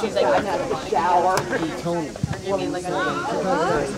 She's like, I'm a shower.